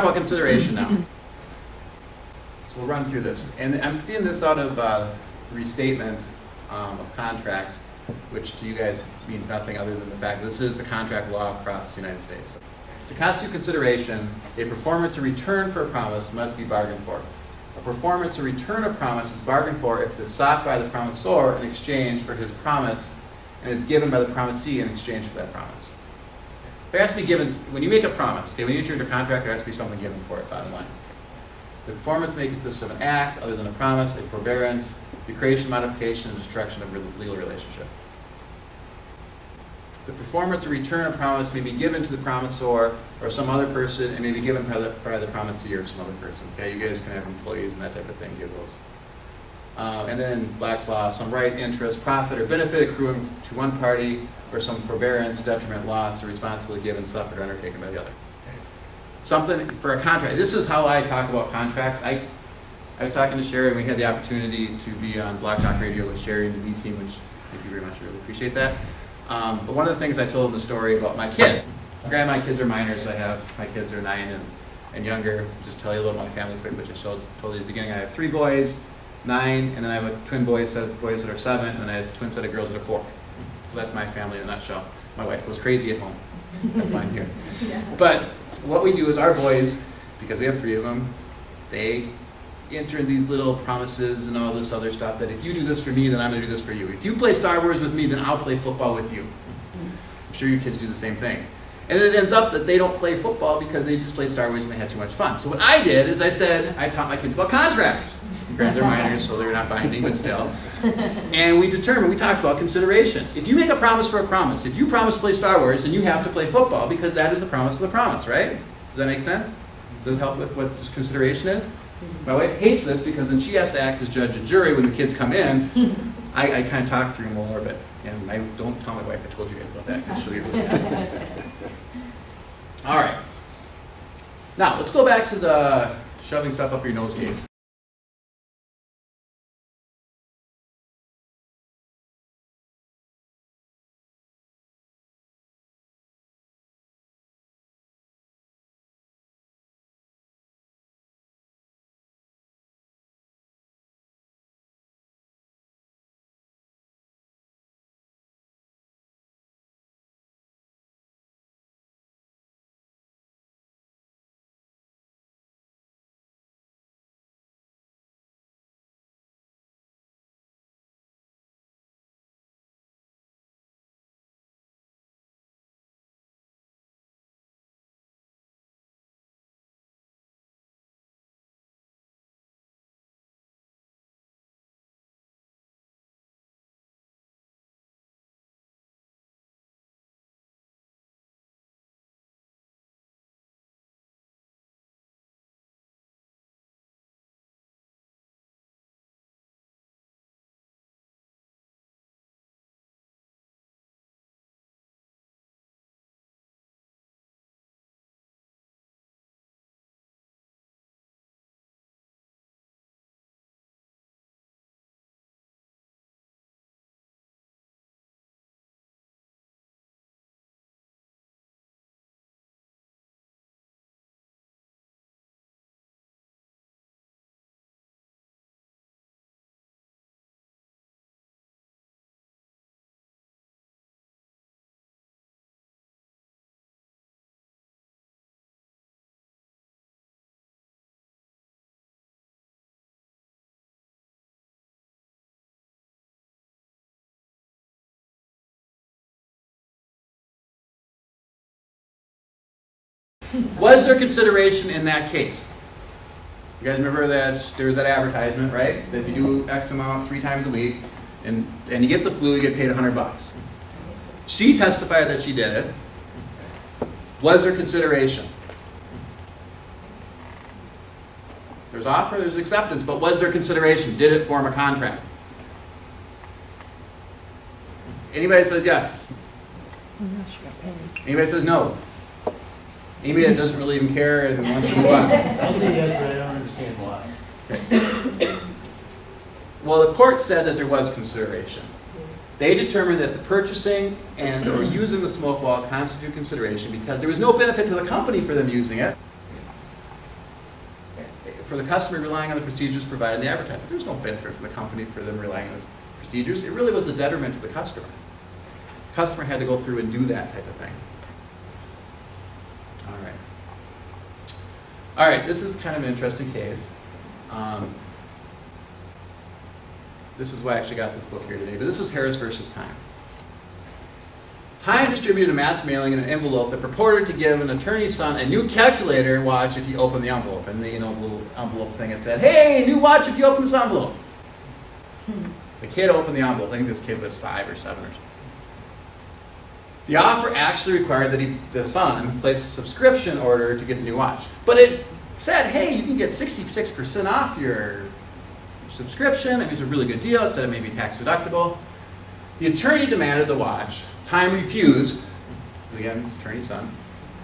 talk about consideration now. So we'll run through this. And I'm seeing this out of uh, restatement um, of contracts, which to you guys means nothing other than the fact this is the contract law across the United States. To constitute consideration, a performance or return for a promise must be bargained for. A performance or return of promise is bargained for if it is sought by the promisor in exchange for his promise and is given by the promisee in exchange for that promise. There has to be given, when you make a promise, okay, when you enter into a contract, there has to be something given for it, bottom line. The performance may consist of an act other than a promise, a forbearance, the creation, modification, and destruction of a legal relationship. The performance or return of promise may be given to the promisor or some other person and may be given by the, by the promisee or some other person. Okay, you guys can have employees and that type of thing, give those. Uh, and then Black's Law, some right, interest, profit, or benefit accruing to one party or some forbearance, detriment, loss, or responsibility given, suffered, or undertaken by the other. Something for a contract. This is how I talk about contracts. I, I was talking to Sherry, and we had the opportunity to be on Blog Talk Radio with Sherry and the V team, which thank you very much. I really appreciate that. Um, but one of the things I told them the story about my kids. Granted, my kids are minors. I have my kids are nine and, and younger. Just tell you a little about my family quick, which I told you at the beginning. I have three boys, nine, and then I have a twin boy set of boys that are seven, and then I have a twin set of girls that are four. So that's my family in a nutshell. My wife goes crazy at home. That's mine here. But what we do is our boys, because we have three of them, they enter these little promises and all this other stuff that if you do this for me, then I'm going to do this for you. If you play Star Wars with me, then I'll play football with you. I'm sure your kids do the same thing. And then it ends up that they don't play football because they just played Star Wars and they had too much fun. So what I did is I said, I taught my kids about contracts. Granted, they're minors, so they're not binding, but still. And we determined, we talked about consideration. If you make a promise for a promise, if you promise to play Star Wars, then you have to play football because that is the promise of the promise, right? Does that make sense? Does that help with what consideration is? Mm-hmm. My wife hates this because then she has to act as judge and jury when the kids come in. I, I kind of talk through them a little bit. And I don't tell my wife I told you about that because she'll get really mad. All right. Now, let's go back to the shoving stuff up your nose case. Was there consideration in that case? You guys remember that there was that advertisement, right? That if you do X amount three times a week and, and you get the flu, you get paid 100 bucks. She testified that she did it. Was there consideration? There's offer, there's acceptance, but was there consideration? Did it form a contract? Anybody says yes? Anybody says no? Anybody that doesn't really even care and wants to move on? I'll say yes, but I don't understand why. Well, the court said that there was consideration. They determined that the purchasing and or using the smoke ball constitute consideration because there was no benefit to the company for them using it. for the customer relying on the procedures provided in the advertisement. There's no benefit for the company for them relying on those procedures. It really was a detriment to the customer. Customer had to go through and do that type of thing. All right. All right, this is kind of an interesting case. Um, this is why I actually got this book here today, but this is Harris versus Time. Time distributed a mass mailing in an envelope that purported to give an attorney's son a new calculator watch if he opened the envelope. And the you know, little envelope thing it said, hey, new watch if you open this envelope. The kid opened the envelope. I think this kid was five or seven or something. The offer actually required that he, the son place a subscription order to get the new watch. But it said, hey, you can get 66% off your subscription. It was a really good deal. It said it may be tax deductible. The attorney demanded the watch. Time refused. Again, attorney's son.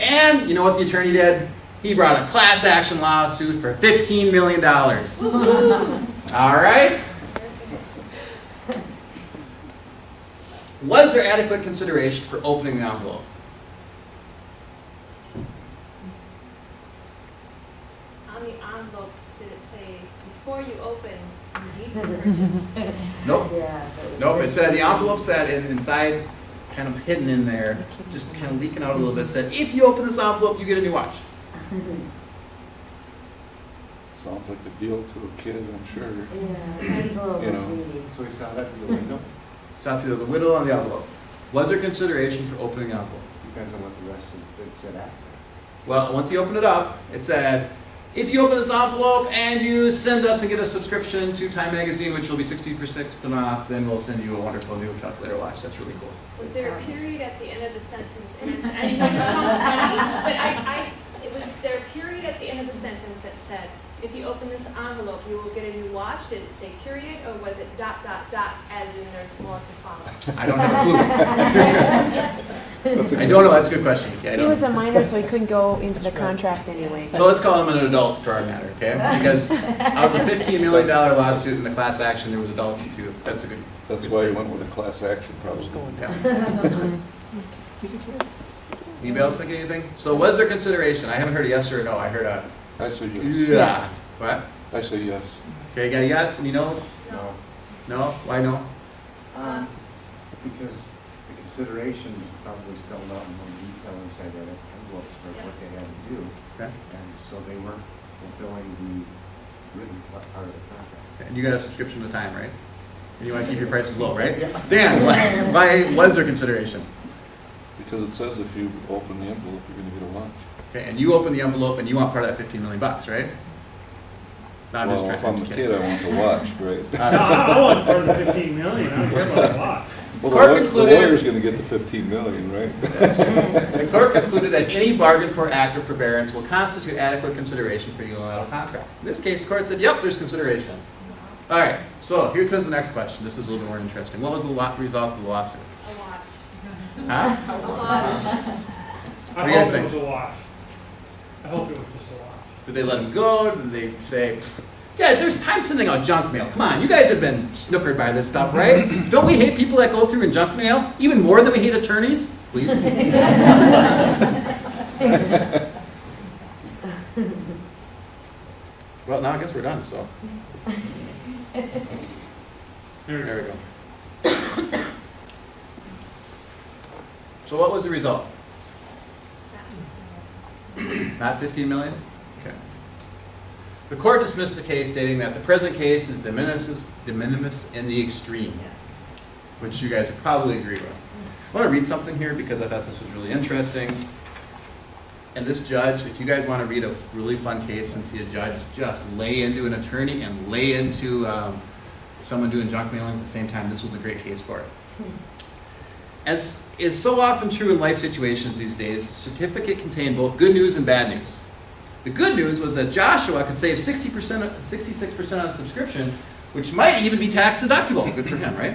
And you know what the attorney did? He brought a class action lawsuit for $15 million. All right? Was there adequate consideration for opening the envelope? On the envelope, did it say, before you open, you need to purchase? Nope. Yeah. so was Nope, it said, the envelope said, in- inside, kind of hidden in there, just kind of leaking out a little bit, said, if you open this envelope, you get a new watch. Sounds like a deal to a kid, I'm sure. Yeah, it seems a little You know. misleading. So we saw that through the window? Saw through the whittle on the envelope. Was there consideration for opening the envelope? Depends on what the rest of it said after. Well, once you open it up, it said, if you open this envelope and you send us and get a subscription to Time Magazine, which will be 60% off, then we'll send you a wonderful new calculator watch. That's really cool. Was there a period at the end of the sentence, and I know this sounds funny, but I, I, it was there a period at the end of the sentence that said, if you open this envelope, you will get a new watch? Did it say period, or was it dot, dot, dot, as in there's more to follow? I don't have a clue. I don't know. That's a good question. Okay, I He don't was a minor, so he couldn't go into the right. contract anyway. So let's call him an adult for our matter, okay? Because out of the $15 million lawsuit and the class action, there was adults too. That's a good. That's why you went with a class action, probably. Yeah. Anybody else think anything? So was there consideration? I haven't heard a yes or a no. I heard a I say yes. yeah. Yes. What? I say yes. Okay, got a yes? Any no's? No. No? Why no? Um, because the consideration probably spelled out in more detail inside that envelope for what they had to do. Okay. And so they weren't fulfilling the written part of the contract. And you got a subscription to time, right? And you want to keep your prices low, right? Yeah. Dan, why, why was there consideration? Because it says if you open the envelope, you're gonna get a watch. Okay, and you open the envelope and you want part of that 15 million bucks, right? No, I'm just Well, trying if to I'm a be kid, I want the watch, right? No, I I want part of the fifteen million, I don't care about the lot. Well, Court the law- the concluded- lawyer's gonna get the fifteen million, right? The court concluded that any bargain for act of forbearance will constitute adequate consideration for unilateral contract. In this case, the court said, yep, there's consideration. All right, so here comes the next question. This is a little bit more interesting. What was the lot, result of the lawsuit? Huh? A watch. I do you guys hope it think? was a wash. I hope it was just a wash. Did they let him go? Did they say, guys, there's time sending out junk mail. Come on, you guys have been snookered by this stuff, right? Don't we hate people that go through in junk mail? Even more than we hate attorneys? Please. Well, now I guess we're done, so. There we go. So what was the result? Not 15 million? Okay. The court dismissed the case stating that the present case is de minimis, de minimis in the extreme, Yes. which you guys would probably agree with. I want to read something here because I thought this was really interesting. And this judge, if you guys want to read a really fun case and see a judge just lay into an attorney and lay into um, someone doing junk mailing at the same time, this was a great case for it. As is so often true in life situations these days, the certificate contained both good news and bad news. The good news was that Joshua could save 60%, 66% on subscription, which might even be tax deductible. Good for him, right?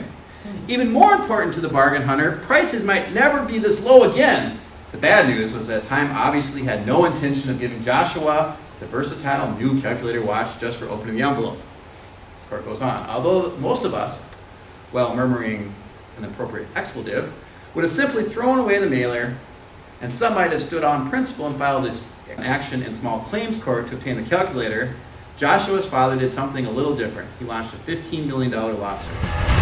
Even more important to the bargain hunter, prices might never be this low again. The bad news was that Time obviously had no intention of giving Joshua the versatile new calculator watch just for opening the envelope. Court goes on. Although most of us, while murmuring an appropriate expletive, would have simply thrown away the mailer, and some might have stood on principle and filed this action in small claims court to obtain the calculator, Joshua's father did something a little different. He launched a $15 million lawsuit.